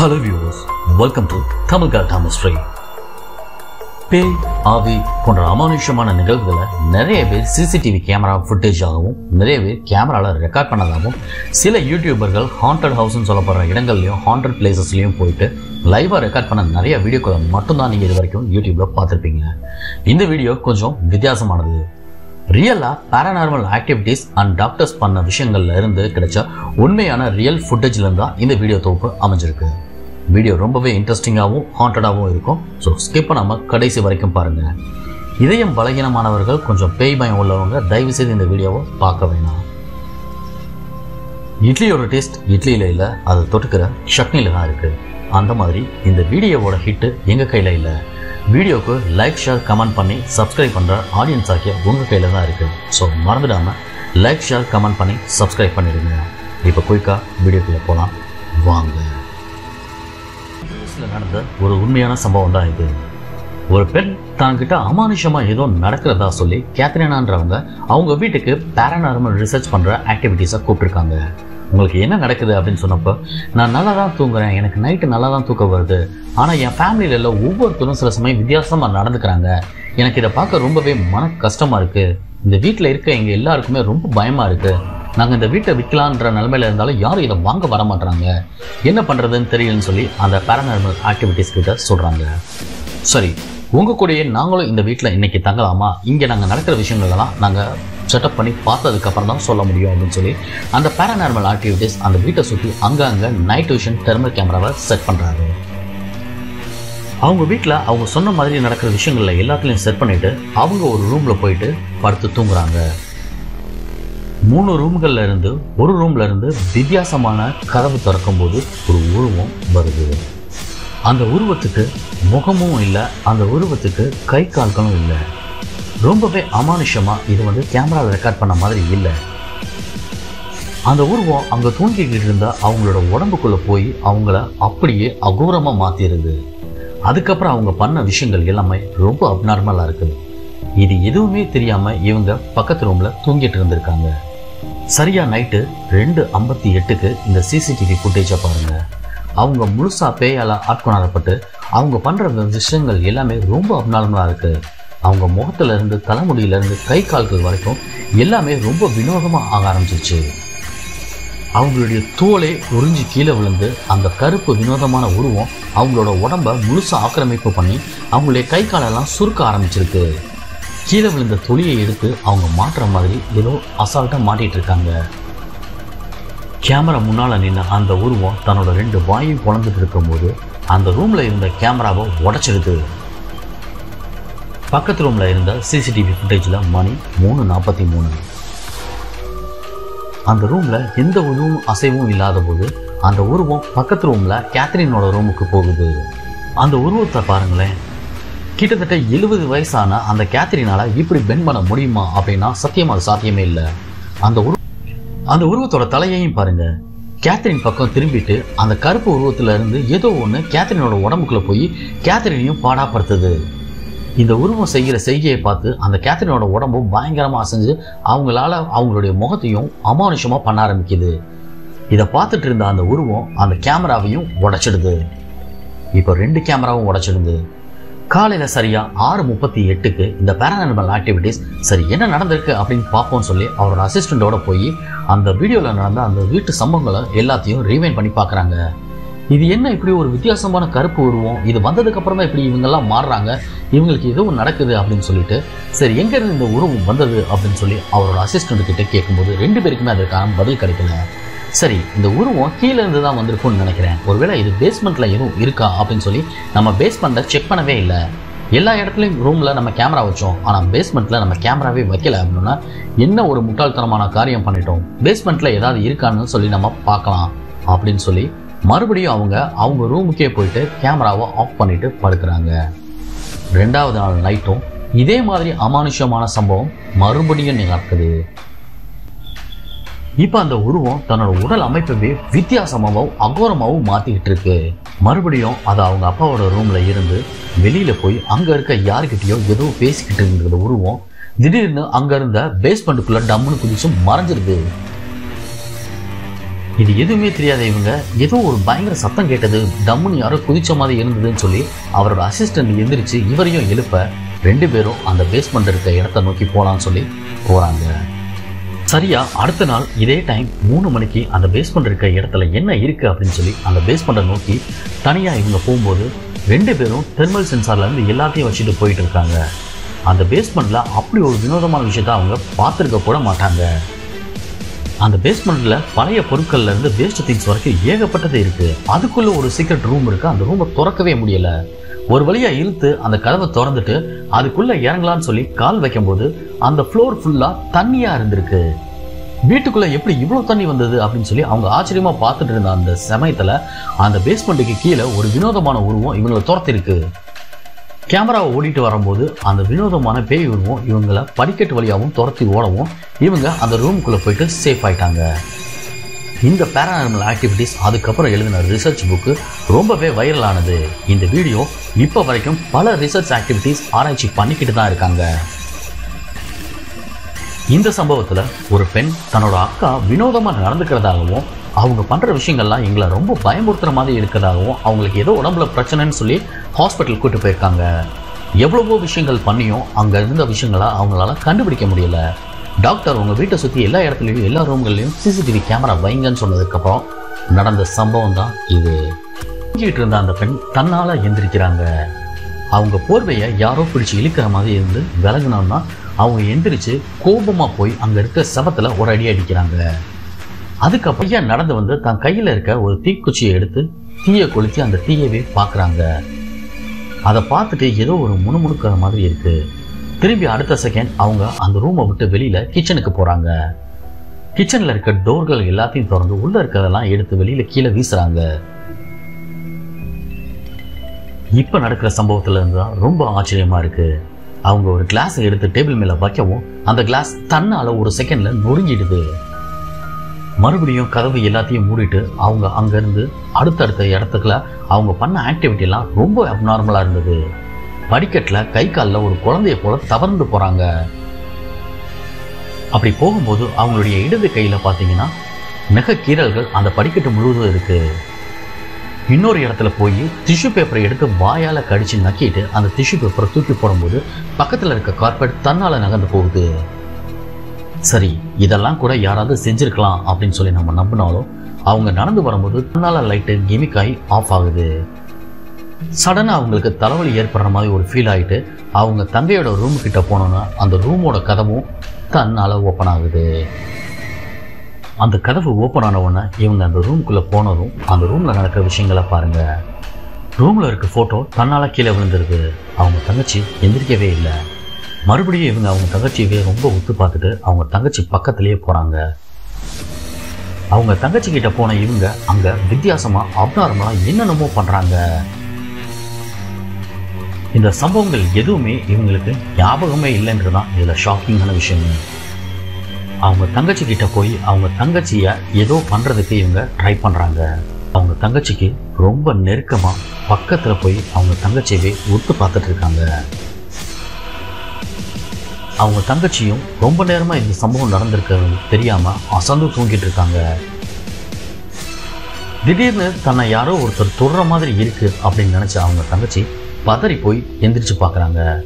Hello viewers welcome to Tamil car free பேய் ஆவி போன்ற அமானுஷமான நிகழ்வுகளை நிறைய பேர் சிசிடிவி கேமரா ஃபுட்டேஜாகவும் நிறைய பேர் கேமராவில் ரெக்கார்ட் பண்ணதாகவும் சில யூடியூபர்கள் ஹாண்டட் ஹவுஸ்னு சொல்லப்படுற இடங்கள்லையும் ஹாண்டட் பிளேசஸ்லையும் போயிட்டு லைவாக ரெக்கார்ட் பண்ண நிறைய வீடியோக்களை மட்டும்தான் நீங்கள் இது வரைக்கும் யூடியூப்பில் பார்த்துருப்பீங்க. இந்த வீடியோ கொஞ்சம் வித்தியாசமானது. ரியலாக பேரானார்மல் ஆக்டிவிட்டீஸ் அண்ட் டாக்டர்ஸ் பண்ண விஷயங்கள்ல இருந்து கிடைச்ச உண்மையான ரியல் ஃபுட்டேஜ்லேருந்து தான் இந்த வீடியோ தொகுப்பு அமைஞ்சிருக்கு. வீடியோ ரொம்பவே இன்ட்ரெஸ்டிங்காகவும் ஹாண்டடாகவும் இருக்கும். ஸோ ஸ்கிப் பண்ணாமல் கடைசி வரைக்கும் பாருங்கள் இதயம் பலகீனமானவர்கள் கொஞ்சம் பேய் பயம் உள்ளவங்க தயவு செய்து இந்த வீடியோவை பார்க்க வேணாம். இட்லியோட டேஸ்ட் இட்லியில் இல்லை அது தொட்டுக்கிற சட்னியில் தான் இருக்குது அந்த மாதிரி இந்த வீடியோவோட ஹிட்டு எங்கள் கையில் இல்லை. வீடியோவுக்கு லைக் ஷேர் கமெண்ட் பண்ணி சப்ஸ்கிரைப் பண்ணுற ஆடியன்ஸ் ஆகிய உங்கள் கையில் தான் இருக்குது ஸோ மறந்துடாமல் லைக் ஷேர் கமெண்ட் பண்ணி சப்ஸ்கிரைப் பண்ணிடுங்க. இப்போ குயிக்காக வீடியோக்குள்ளே போகலாம் வாங்க. நடந்த ஒரு உண்மையான சம்பவம் தான் இது. ஒரு பெண் தான்கிட்ட அமானுஷமாக ஏதோ நடக்கிறதா சொல்லி கேத்ரினான்றவங்க அவங்க வீட்டுக்கு பேரநார்மல் ரிசர்ச் பண்ணுற ஆக்டிவிட்டீஸை கூப்பிட்டுருக்காங்க. உங்களுக்கு என்ன நடக்குது அப்படின்னு சொன்னப்போ நான் நல்லா தான் தூங்குறேன். எனக்கு நைட்டு நல்லா தான் தூக்கம் வருது. ஆனால் என் ஃபேமிலியில் எல்லாம் ஒவ்வொருத்தரும் சில சமயம் வித்தியாசமாக நடந்துக்கிறாங்க. எனக்கு இதை பார்க்க ரொம்பவே மன கஷ்டமாக இருக்குது இந்த வீட்டில் இருக்க எங்கள் எல்லாருக்குமே ரொம்ப பயமாக இருக்குது நாங்கள் இந்த வீட்டை விற்கலான்ற நிலமையில இருந்தாலும் யாரும் இதை வாங்க வர மாட்டாங்க என்ன பண்ணுறதுன்னு தெரியலன்னு சொல்லி அந்த பேரநார்மல் ஆக்டிவிட்டீஸ் கிட்ட சொல்கிறாங்க சரி உங்கள் கூடயே நாங்களும் இந்த வீட்டில் இன்றைக்கி தங்கலாமா? இங்கே நாங்கள் நடக்கிற விஷயங்களெல்லாம் நாங்கள் செட்டப் பண்ணி பார்த்ததுக்கப்புறம் தான் சொல்ல முடியும் அப்படின்னு சொல்லி அந்த பேரநார்மல் ஆக்டிவிட்டீஸ் அந்த வீட்டை சுற்றி அங்கங்கே நைட் விஷன் தெர்மல் கேமராவை செட் பண்ணுறாரு அவங்க வீட்டில் அவங்க சொன்ன மாதிரி நடக்கிற விஷயங்களில் எல்லாத்துலேயும் செட் பண்ணிவிட்டு அவங்க ஒரு ரூமில் போயிட்டு படுத்து தூங்குறாங்க. மூணு ரூம்கள்ல இருந்து ஒரு ரூம்ல இருந்து வித்தியாசமான கதவு திறக்கும் போது ஒரு உருவம் வருது. அந்த உருவத்துக்கு முகமும் இல்லை அந்த உருவத்துக்கு கை கால்களும் இல்லை. ரொம்பவே அமானுஷமா இது வந்து கேமராவில் ரெக்கார்ட் பண்ண மாதிரி இல்லை. அந்த உருவம் அங்கே தூங்கிக்கிட்டு இருந்தால் அவங்களோட உடம்புக்குள்ள போய் அவங்கள அப்படியே அகோரமா மாத்திருது. அதுக்கப்புறம் அவங்க பண்ண விஷயங்கள் எல்லாமே ரொம்ப அப்நார்மலாக இருக்குது. இது எதுவுமே தெரியாமல் இவங்க பக்கத்து ரூமில் தூங்கிட்டு இருந்திருக்காங்க. சரியா நைட்டு ரெண்டு ஐம்பத்தி எட்டுக்கு இந்த சிசிடிவி ஃபுட்டேஜை பாருங்க. அவங்க முழுசா பேயால ஆட்கொணரப்பட்டு அவங்க பண்ற விஷயங்கள் எல்லாமே ரொம்ப அப்நார்மலா இருக்கு. அவங்க முகத்துல இருந்து தலைமுடியில இருந்து கை கால்கள் வரைக்கும் எல்லாமே ரொம்ப வினோதமா ஆக ஆரம்பிச்சிருச்சு. அவங்களுடைய தோலை உறிஞ்சி கீழே விழுந்து அந்த கருப்பு வினோதமான உருவம் அவங்களோட உடம்ப முழுசாக ஆக்கிரமிப்பு பண்ணி அவங்களுடைய கை காலெல்லாம் சுருக்க ஆரம்பிச்சிருக்கு. கீழே விழுந்த துளியை எடுத்து அவங்க மாட்டுற மாதிரி ஏதோ அசால்ட்டாக மாட்டிகிட்டு இருக்காங்க. கேமரா முன்னால் நின்று அந்த உருவம் தன்னோட ரெண்டு வாயும் குழந்துட்டு இருக்கும்போது அந்த ரூமில் இருந்த கேமராவை உடைச்சிருது பக்கத்து ரூமில் இருந்த சிசிடிவி ஃபுட்டேஜில் மணி மூணு நாற்பத்தி மூணு. அந்த ரூமில் எந்த உருவும் அசைவும் இல்லாத போது அந்த உருவம் பக்கத்து ரூமில் கேத்ரினோட ரூமுக்கு போகுது. அந்த உருவத்தை பாருங்களேன். கிட்டத்தட்ட எழுபது வயசான அந்த கேத்ரினால இப்படி பெண்ட் பண்ண முடியுமா அப்படின்னா சத்தியமா அது சாத்தியமே இல்லை. அந்த உரு அந்த உருவத்தோட தலையையும் பாருங்க. கேத்ரின் பக்கம் திரும்பிட்டு அந்த கருப்பு உருவத்துல இருந்து ஏதோ ஒன்று கேத்ரினோட உடம்புக்குள்ள போய் கேத்ரினையும் பாடாப்படுத்துது. இந்த உருவம் செய்கிற செய்கையை பார்த்து அந்த கேத்ரினோட உடம்பும் பயங்கரமாக அசைஞ்சு அவங்களால அவங்களுடைய முகத்தையும் அமானுஷமாக பண்ண ஆரம்பிக்குது. இதை பார்த்துட்டு இருந்த அந்த உருவம் அந்த கேமராவையும் உடைச்சிடுது. இப்போ ரெண்டு கேமராவும் உடைச்சிடுது. காலையில் சரியாக ஆறு முப்பத்தி எட்டுக்கு இந்த பேரானார்மல் ஆக்டிவிட்டீஸ் சரி என்ன நடந்திருக்கு அப்படின்னு பார்ப்போம்னு சொல்லி அவரோட அசிஸ்டண்ட்டோட போய் அந்த வீடியோவில் நடந்த அந்த வீட்டு சம்பவங்களை எல்லாத்தையும் ரீவைன் பண்ணி பார்க்குறாங்க. இது என்ன இப்படி ஒரு வித்தியாசமான கருப்பு உருவம்? இது வந்ததுக்கு அப்புறமா இப்படி இவங்கெல்லாம் மாறுறாங்க? இவங்களுக்கு எதுவும் நடக்குது அப்படின்னு சொல்லிட்டு சரி எங்கேருந்து இந்த உருவம் வந்தது அப்படின்னு சொல்லி அவரோட அசிஸ்டண்ட் கிட்ட கேட்கும்போது ரெண்டு பேருக்குமே அதற்கான பதில் கிடைக்கல. சரி இந்த உருவம் கீழே இருந்து தான் வந்திருக்கும்னு நினைக்கிறேன். ஒருவேளை இது பேஸ்மெண்ட்ல எதுவும் இருக்கா அப்படின்னு சொல்லி நம்ம பேஸ்மெண்ட்டை செக் பண்ணவே இல்லை. எல்லா இடத்துலையும் ரூம்ல நம்ம கேமரா வச்சோம். ஆனால் பேஸ்மெண்ட்ல நம்ம கேமராவே வைக்கல அப்படின்னா என்ன ஒரு முட்டாள்தனமான காரியம் பண்ணிட்டோம்? பேஸ்மெண்ட்ல ஏதாவது இருக்கான்னு சொல்லி நம்ம பார்க்கலாம் அப்படின்னு சொல்லி மறுபடியும் அவங்க அவங்க ரூமுக்கே போயிட்டு கேமராவை ஆஃப் பண்ணிட்டு படுக்கிறாங்க. ரெண்டாவது நாள் நைட்டும் இதே மாதிரி அமானுஷ்யமான சம்பவம் மறுபடியும் நடக்குது இப்போ அந்த உருவம் தன்னோட உடல் அமைப்பவே வித்தியாசமாகவும் அகோரமாகவும் மாற்றிக்கிட்டு இருக்கு மறுபடியும் அது அவங்க அப்பாவோட ரூமில் இருந்து வெளியில் போய் அங்கே இருக்க யாருக்கிட்டேயோ ஏதோ பேசிக்கிட்டு இருந்த உருவம் திடீர்னு அங்கே இருந்த பேஸ்மெண்ட்டுக்குள்ளே டம்முன்னு குதிச்சும் மறைஞ்சிருது. இது எதுவுமே தெரியாத இவங்க ஏதோ ஒரு பயங்கர சத்தம் கேட்டது டம்முன்னு யாரோ குதிச்ச மாதிரி இருந்ததுன்னு சொல்லி அவரோட அசிஸ்டன்ட் எந்திரிச்சு இவரையும் எழுப்ப ரெண்டு பேரும் அந்த பேஸ்மெண்ட் இருக்க இடத்த நோக்கி போகலான்னு சொல்லி போகிறாங்க சரியா அடுத்த நாள் இதே டைம் மூணு மணிக்கு அந்த பேஸ்மெண்ட் இருக்க இடத்துல என்ன இருக்கு அப்படின்னு சொல்லி அந்த பேஸ்மெண்ட்டை நோக்கி தனியா இவங்க போகும்போது ரெண்டு பேரும் தெர்மல் சென்சார்ல இருந்து எல்லாத்தையும் வச்சுட்டு போயிட்டு இருக்காங்க. அந்த பேஸ்மெண்ட்ல அப்படி ஒரு வினோதமான விஷயத்த அவங்க பார்த்துருக்க கூட மாட்டாங்க. அந்த பேஸ்மெண்ட்ல பழைய பொருட்கள்ல இருந்து வேஸ்ட் திங்ஸ் வரைக்கும் ஏகப்பட்டது இருக்கு. அதுக்குள்ள ஒரு சீக்ரெட் ரூம் இருக்கு. அந்த ரூமை திறக்கவே முடியல. ஒரு வழியா இழுத்து அந்த கதவை திறந்துட்டு அதுக்குள்ள இறங்கலான்னு சொல்லி கால் வைக்கும்போது அந்த ஃப்ளோர் ஃபுல்லாக தண்ணியாக இருந்திருக்கு. வீட்டுக்குள்ளே எப்படி இவ்வளோ தண்ணி வந்தது அப்படின்னு சொல்லி அவங்க ஆச்சரியமாக பார்த்துட்டு இருந்த அந்த சமயத்தில் அந்த பேஸ்மெண்ட்டுக்கு கீழே ஒரு வினோதமான உருவம் இவங்களை துரத்திருக்கு. கேமராவை ஓடிட்டு வரும்போது அந்த வினோதமான பேய் உருவம் இவங்களை படிக்கட்டு வழியாகவும் துரத்தி ஓடவும் இவங்க அந்த ரூமுக்குள்ள போயிட்டு சேஃப் ஆயிட்டாங்க. இந்த பேரானார்மல் ஆக்டிவிட்டிஸ் அதுக்கப்புறம் எழுதின ரிசர்ச் புக்கு ரொம்பவே வைரலானது இந்த வீடியோ இப்போ வரைக்கும் பல ரிசர்ச் ஆக்டிவிட்டீஸ் ஆராய்ச்சி பண்ணிக்கிட்டு தான் இருக்காங்க. இந்த சம்பவத்துல ஒரு பெண் தன்னோட அக்கா வினோதமாக நடந்துக்கிறதாகவும் அவங்க பண்ற விஷயங்கள்லாம் எங்களை ரொம்ப பயமுறுத்துற மாதிரி இருக்கிறதாகவும் அவங்களுக்கு ஏதோ உடம்புல பிரச்சனைன்னு சொல்லி ஹாஸ்பிட்டல் கூட்டு போயிருக்காங்க. எவ்வளவோ விஷயங்கள் பண்ணியும் அங்க இருந்த விஷயங்களை அவங்களால கண்டுபிடிக்க முடியல. டாக்டர் உங்க வீட்டை சுத்தி எல்லா இடத்துலையும் எல்லா ரூம்கள்லையும் சிசிடிவி கேமரா வைங்கன்னு சொன்னதுக்கப்புறம் நடந்த சம்பவம் தான் இது. தூங்கிட்டு இருந்த அந்த பெண் தன்னால எந்திரிக்கிறாங்க. அவங்க போர்வையை யாரோ பிடிச்சு இழுக்கிற மாதிரி இருந்து விலகுனோம்னா அவங்க எந்திரிச்சு கோபமாக போய் அங்கே இருக்க சபத்தில் ஒரு அடி அடிக்கிறாங்க. அதுக்கப்புறம் ஐயா நடந்து வந்து தன் கையில் இருக்க ஒரு தீக்குச்சியை எடுத்து தீயை கொளுத்தி அந்த தீயவே பார்க்குறாங்க அதை பார்த்துட்டு ஏதோ ஒரு முணுமுணுக்கிற மாதிரி இருக்குது திரும்பி அடுத்த செகண்ட் அவங்க அந்த ரூமை விட்டு வெளியில் கிச்சனுக்கு போகிறாங்க கிச்சனில் இருக்க டோர்கள் எல்லாத்தையும் திறந்து உள்ளே இருக்கிறதெல்லாம் எடுத்து வெளியில் கீழே வீசுகிறாங்க இப்போ நடக்கிற சம்பவத்தில் இருந்தால் ரொம்ப ஆச்சரியமாக இருக்குது அவங்க ஒரு கிளாஸை எடுத்து டேபிள் மேலே வைக்கவும் அந்த கிளாஸ் தன்னால் ஒரு செகண்டில் நொறுங்கிடுது. மறுபடியும் கதவு எல்லாத்தையும் மூடிட்டு அவங்க அங்கேருந்து அடுத்தடுத்த இடத்துக்குள்ள அவங்க பண்ண ஆக்டிவிட்டிலாம் ரொம்ப அப்நார்மலாக இருந்தது. படிக்கட்டில் கை காலில் ஒரு குழந்தைய போல தவறந்து போகிறாங்க அப்படி போகும்போது அவங்களுடைய இடது கையில் பார்த்தீங்கன்னா நெக கீறல்கள் அந்த படிக்கட்டு முழுவதும் இருக்குது இன்னொரு இடத்துல போய் டிஷ்யூ பேப்பரை எடுத்து வாயால் கடிச்சு நக்கிட்டு அந்த டிஷ்யூ பேப்பரை தூக்கி போடும்போது பக்கத்தில் இருக்க கார்பெட் தன்னால் நகர்ந்து போகுது. சரி இதெல்லாம் கூட யாராவது செஞ்சுருக்கலாம் அப்படின்னு சொல்லி நம்ம நம்பினாலும் அவங்க நடந்து வரும்போது தன்னால லைட்டு கிமிக் ஆகி ஆஃப் ஆகுது. சடனாக அவங்களுக்கு தலைவலி ஏற்படுற மாதிரி ஒரு ஃபீல் ஆகிட்டு அவங்க தங்கையோட ரூம் கிட்ட போனோன்னா அந்த ரூமோட கதவும் தன்னால் ஓப்பன் ஆகுது. அந்த கதவு ஓப்பன் ஆன உடனே இவங்க அந்த ரூம்குள்ளே போனதும் அந்த ரூமில் நடக்கிற விஷயங்களை பாருங்கள் ரூமில் இருக்க ஃபோட்டோ தன்னால் கீழே விழுந்திருக்கு. அவங்க தங்கச்சி எந்திரிக்கவே இல்லை. மறுபடியும் இவங்க அவங்க தங்கச்சியவே ரொம்ப ஒத்து பார்த்துட்டு அவங்க தங்கச்சி பக்கத்துலேயே போகிறாங்க அவங்க தங்கச்சி கிட்ட போன இவங்க அங்கே வித்தியாசமாக அப்நார்மலா என்னென்னமோ பண்ணுறாங்க இந்த சம்பவங்கள் எதுவுமே இவங்களுக்கு ஞாபகமே இல்லைன்றது தான் இதில் ஷாக்கிங்கான விஷயமே. அவங்க தங்கச்சி கிட்ட போய் அவங்க தங்கச்சிய ஏதோ பண்றதுக்கு இவங்க ட்ரை பண்றாங்க. அவங்க தங்கச்சிக்கு ரொம்ப நெருக்கமா பக்கத்துல போய் அவங்க தங்கச்சியவே உத்து பார்த்துட்டு இருக்காங்க. அவங்க தங்கச்சியும் ரொம்ப நேரமா இந்த சம்பவம் நடந்திருக்கிறது தெரியாம அசந்து தூங்கிட்டு இருக்காங்க. திடீர்னு தன்னை யாரோ ஒருத்தர் தொடுற மாதிரி இருக்கு அப்படின்னு நினைச்ச அவங்க தங்கச்சி பதறி போய் எந்திரிச்சு பார்க்குறாங்க.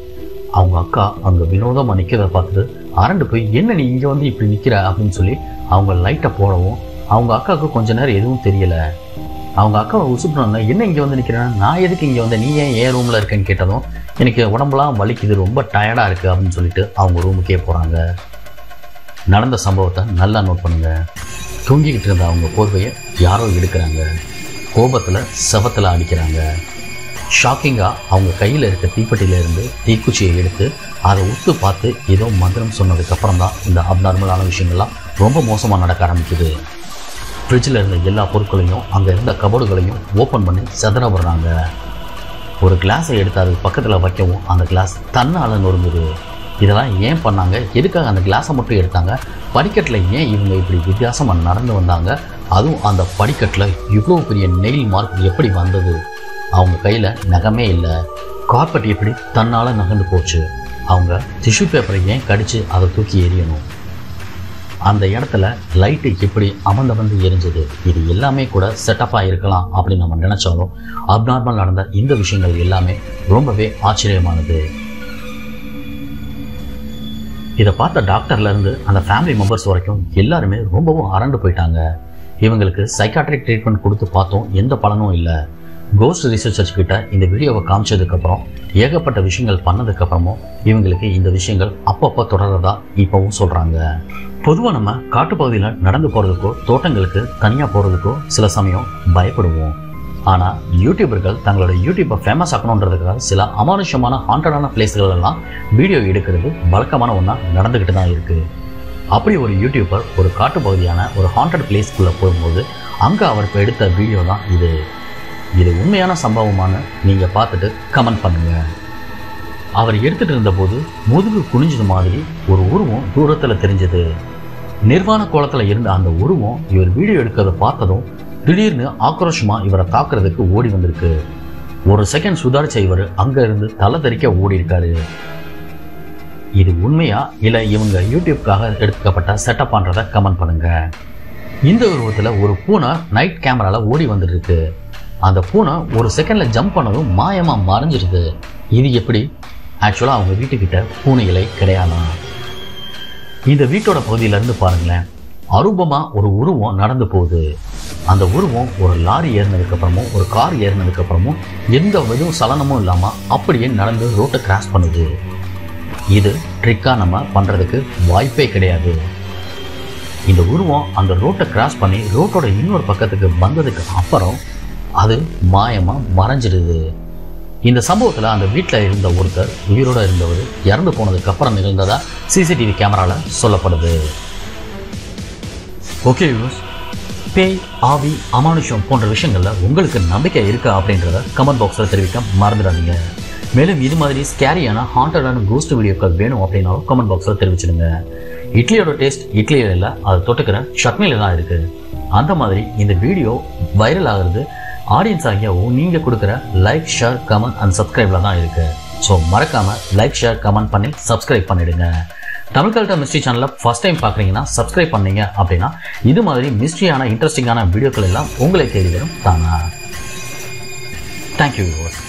அவங்க அக்கா அங்கே வினோதம் நிற்கிறத பார்த்துட்டு அரண்டு போய் என்ன நீ இங்கே வந்து இப்படி நிற்கிற அப்படின்னு சொல்லி அவங்க லைட்டை போடவும் அவங்க அக்காவுக்கு கொஞ்ச நேரம் எதுவும் தெரியலை. அவங்க அக்காவை உசுப்பினாங்க என்ன இங்கே வந்து நிற்கிறேன்னா நான் எதுக்கு இங்கே வந்து நீ ஏன் ஏன் ரூமில் இருக்கேன்னு கேட்டதும் எனக்கு உடம்புலாம் வலிக்குது ரொம்ப டயர்டாக இருக்குது அப்படின்னு சொல்லிட்டு அவங்க ரூமுக்கே போகிறாங்க நடந்த சம்பவத்தை நல்லா நோட் பண்ணுங்க. தூங்கிக்கிட்டு இருந்த அவங்க போர்வையை யாரோ எடுக்கிறாங்க. கோபத்தில் செவத்தில் அடிக்கிறாங்க. ஷாக்கிங்காக அவங்க கையில் இருக்க தீப்பெட்டியிலேருந்து தீக்குச்சியை எடுத்து அதை உத்து பார்த்து ஏதோ மந்திரம் சொன்னதுக்கப்புறம் தான் இந்த அப்நார்மலான விஷயங்கள்லாம் ரொம்ப மோசமாக நடக்க ஆரம்பிக்குது. ஃப்ரிட்ஜில் இருந்த எல்லா பொருட்களையும் அங்கே இருந்த கபோர்டுகளையும் ஓப்பன் பண்ணி செதற விடுறாங்க. ஒரு கிளாஸை எடுத்து அதுக்கு பக்கத்தில் வைக்கவும் அந்த கிளாஸ் தன்னால் நொறுங்குது. இதெல்லாம் ஏன் பண்ணாங்க? எதுக்காக அந்த கிளாஸை மட்டும் எடுத்தாங்க? படிக்கட்டில் ஏன் இவங்க இப்படி வித்தியாசமாக நடந்து வந்தாங்க? அதுவும் அந்த படிக்கட்டில் இவ்வளோ பெரிய நெயில் மார்க் எப்படி வந்தது? அவங்க கையில் நகமே இல்லை. கார்பெட் எப்படி தன்னால் நகர்ந்து போச்சு? அவங்க டிஷ்யூ பேப்பரை ஏன் கடித்து அதை தூக்கி எறியணும்? அந்த இடத்துல லைட்டு எப்படி அமர்ந்து வந்து எரிஞ்சது? இது எல்லாமே கூட செட்டப்பாக இருக்கலாம் அப்படின்னு நம்ம நினச்சாலும் அப்நார்மல் நடந்த இந்த விஷயங்கள் எல்லாமே ரொம்பவே ஆச்சரியமானது. இதை பார்த்த டாக்டர்லேருந்து அந்த ஃபேமிலி மெம்பர்ஸ் வரைக்கும் எல்லாருமே ரொம்பவும் அரண்டு போயிட்டாங்க. இவங்களுக்கு சைக்காட்ரிக் ட்ரீட்மெண்ட் கொடுத்து பார்த்தோம் எந்த பலனும் இல்லை. கோஸ்ட் ரிசர்ச்சர்ஸ் கிட்ட இந்த வீடியோவை காமிச்சதுக்கப்புறம் ஏகப்பட்ட விஷயங்கள் பண்ணதுக்கப்புறமும் இவங்களுக்கு இந்த விஷயங்கள் அப்பப்போ தொடர்றதா இப்போவும் சொல்கிறாங்க பொதுவாக நம்ம காட்டுப்பகுதியில் நடந்து போகிறதுக்கோ தோட்டங்களுக்கு தனியாக போகிறதுக்கோ சில சமயம் பயப்படுவோம். ஆனால் யூடியூபர்கள் தங்களோட யூடியூப்பை ஃபேமஸ் ஆக்கணுன்றதுக்காக சில அமானுஷமான ஹாண்டடான பிளேஸ்களெல்லாம் வீடியோ எடுக்கிறது வழக்கமான ஒன்றா நடந்துக்கிட்டு தான் இருக்குது அப்படி ஒரு யூடியூபர் ஒரு காட்டுப்பகுதியான ஒரு ஹாண்டட் பிளேஸ்க்குள்ளே போகும்போது அங்கே அவர் எடுத்த வீடியோ தான் இது. இது உண்மையான சம்பவமான நீங்கள் பார்த்துட்டு கமெண்ட் பண்ணுங்க. அவர் எடுத்துட்டு இருந்தபோது முதுகு குனிஞ்சது மாதிரி ஒரு உருவம் தூரத்தில் தெரிஞ்சது. நிர்வாண கோலத்தில் இருந்த அந்த உருவம் இவர் வீடியோ எடுக்கிறத பார்த்ததும் திடீர்னு ஆக்ரோஷமாக இவரை தாக்குறதுக்கு ஓடி வந்திருக்கு. ஒரு செகண்ட் சுதாரிச்ச இவர் அங்கேருந்து தலை தெறிக்க ஓடி இருக்காரு இது உண்மையா இல்லை இவங்க யூடியூப்காக எடுக்கப்பட்ட செட்டப் பண்றத கமெண்ட் பண்ணுங்க. இந்த உருவத்தில் ஒரு பூனை நைட் கேமராவில் ஓடி வந்துருக்கு. அந்த பூனை ஒரு செகண்டில் ஜம்ப் பண்ணதும் மாயமாக மறைஞ்சிருது. இது எப்படி? ஆக்சுவலாக அவங்க வீட்டுக்கிட்ட பூனைகளை கிடையாதான் இந்த வீட்டோட பகுதியிலேருந்து பாருங்களேன். அரூபமாக ஒரு உருவம் நடந்து போகுது. அந்த உருவம் ஒரு லாரி ஏறினதுக்கப்புறமும் ஒரு கார் ஏறினதுக்கப்புறமும் எந்த விதம் சலனமும் இல்லாமல் அப்படியே நடந்து ரோட்டை கிராஸ் பண்ணுது. இது ட்ரிக்காக நம்ம பண்ணுறதுக்கு வாய்ப்பே கிடையாது. இந்த உருவம் அந்த ரோட்டை கிராஸ் பண்ணி ரோட்டோட இன்னொரு பக்கத்துக்கு வந்ததுக்கு அப்புறம் அது மாயமா மறைஞ்சிடுது. இந்த சம்பவத்துல அந்த வீட்டில் இருந்த ஒருத்தர் உயிரோட இருந்தவர் இறந்து போனதுக்கு அப்புறம் நிகழ்ந்ததா சிசிடிவி கேமரால சொல்லப்படுது. ஓகே யூஸ் பேய் ஆவி அமானுஷம் போன்ற விஷயங்கள்ல உங்களுக்கு நம்பிக்கை இருக்கா அப்படின்றத கமெண்ட் பாக்ஸில் தெரிவிக்க மறந்துடாதீங்க. மேலும் இது மாதிரி ஸ்கேரியான ஹாண்டடான கோஸ்ட் வீடியோக்கள் வேணும் அப்படின்னாலும் கமெண்ட் பாக்ஸில் தெரிவிச்சிடுங்க. இட்லியோட டேஸ்ட் இட்லியில் இல்லை அதை தொட்டுக்கிற சட்னியில் தான் இருக்கு. அந்த மாதிரி இந்த வீடியோ வைரல் ஆகுறது ஆடியன்ஸ் ஆகிய நீங்கள் கொடுக்குற லைக் ஷேர் கமெண்ட் அண்ட் சப்ஸ்கிரைபில் தான் இருக்குது ஸோ மறக்காமல் லைக் ஷேர் கமெண்ட் பண்ணி சப்ஸ்கிரைப் பண்ணிவிடுங்க தமிழ் கல்ட்டர் மிஸ்ட்ரி சேனலில் ஃபர்ஸ்ட் டைம் பார்க்குறீங்கன்னா சப்ஸ்கிரைப் பண்ணீங்க அப்படின்னா இது மாதிரி மிஸ்ட்ரியான இன்ட்ரெஸ்டிங்கான வீடியோக்கள் எல்லாம் உங்களை தேடி வரும் தானா? Thank you viewers